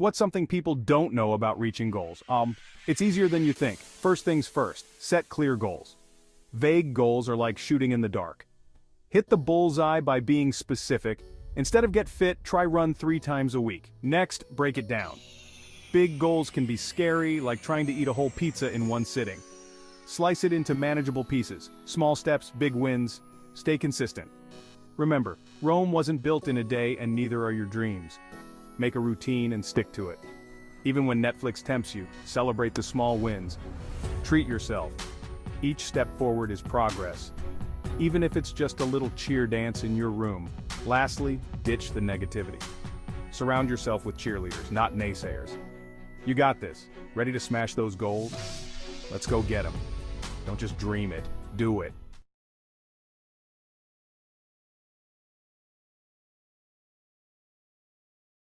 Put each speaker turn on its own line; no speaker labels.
what's something people don't know about reaching goals? Um, it's easier than you think. First things first, set clear goals. Vague goals are like shooting in the dark. Hit the bullseye by being specific. Instead of get fit, try run three times a week. Next, break it down. Big goals can be scary, like trying to eat a whole pizza in one sitting. Slice it into manageable pieces. Small steps, big wins. Stay consistent. Remember, Rome wasn't built in a day and neither are your dreams. Make a routine and stick to it. Even when Netflix tempts you, celebrate the small wins. Treat yourself. Each step forward is progress. Even if it's just a little cheer dance in your room. Lastly, ditch the negativity. Surround yourself with cheerleaders, not naysayers. You got this. Ready to smash those goals? Let's go get them. Don't just dream it, do it.